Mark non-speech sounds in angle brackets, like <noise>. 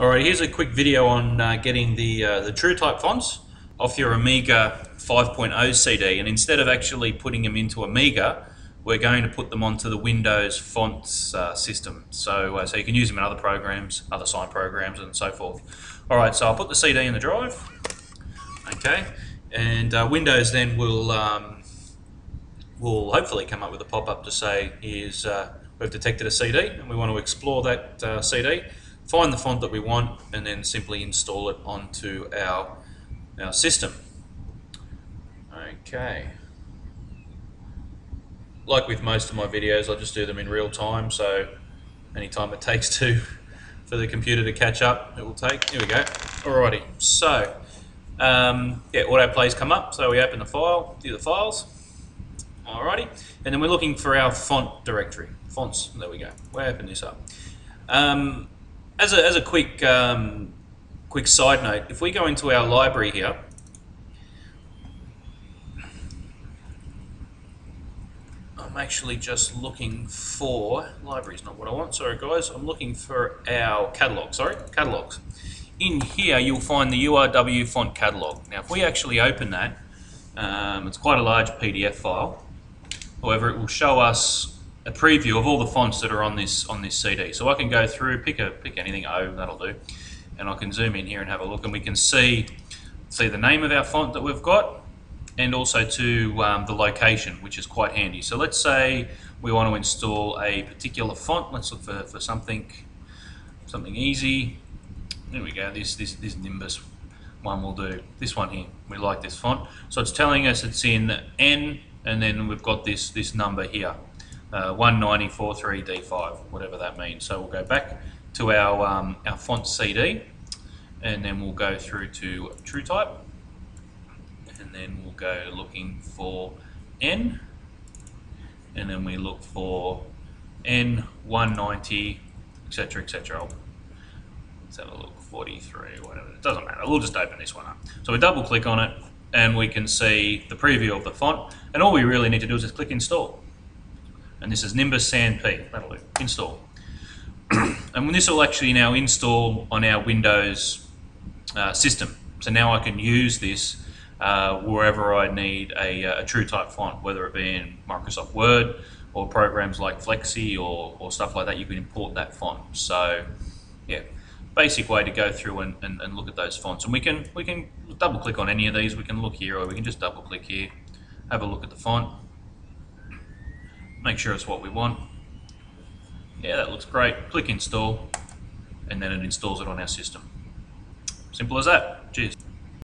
Alright, here's a quick video on uh, getting the, uh, the TrueType fonts off your Omega 5.0 CD and instead of actually putting them into Omega we're going to put them onto the Windows fonts uh, system. So, uh, so you can use them in other programs, other sign programs and so forth. Alright, so I'll put the CD in the drive. Okay and uh, Windows then will um, will hopefully come up with a pop-up to say is uh, we've detected a CD and we want to explore that uh, CD find the font that we want and then simply install it onto our, our system. Okay. Like with most of my videos, I just do them in real time, so any time it <laughs> takes to for the computer to catch up, it will take. Here we go. Alrighty, so um, yeah, autoplays come up, so we open the file, view the files. Alrighty, and then we're looking for our font directory. Fonts, there we go. We open this up. Um, as a, as a quick um, quick side note, if we go into our library here, I'm actually just looking for, library is not what I want, sorry guys, I'm looking for our catalogue, sorry, catalogues. In here you'll find the URW font catalogue. Now if we actually open that, um, it's quite a large PDF file, however it will show us a preview of all the fonts that are on this on this CD. So I can go through, pick a pick anything O, that'll do, and I can zoom in here and have a look, and we can see see the name of our font that we've got, and also to um, the location, which is quite handy. So let's say we want to install a particular font. Let's look for, for something something easy. There we go. This this this Nimbus one will do. This one here. We like this font. So it's telling us it's in N, and then we've got this this number here uh, 194.3D5, whatever that means. So we'll go back to our, um, our font CD and then we'll go through to TrueType and then we'll go looking for N and then we look for N190, etc., etc. Let's have a look, 43, whatever. It doesn't matter. We'll just open this one up. So we double click on it and we can see the preview of the font and all we really need to do is just click install and this is Nimbus Sans P. That'll do. Install. <clears throat> and this will actually now install on our Windows uh, system. So now I can use this uh, wherever I need a, a, TrueType font, whether it be in Microsoft Word or programs like Flexi or, or stuff like that, you can import that font. So yeah, basic way to go through and, and, and look at those fonts. And we can, we can double click on any of these, we can look here or we can just double click here, have a look at the font make sure it's what we want. Yeah, that looks great. Click install, and then it installs it on our system. Simple as that. Cheers.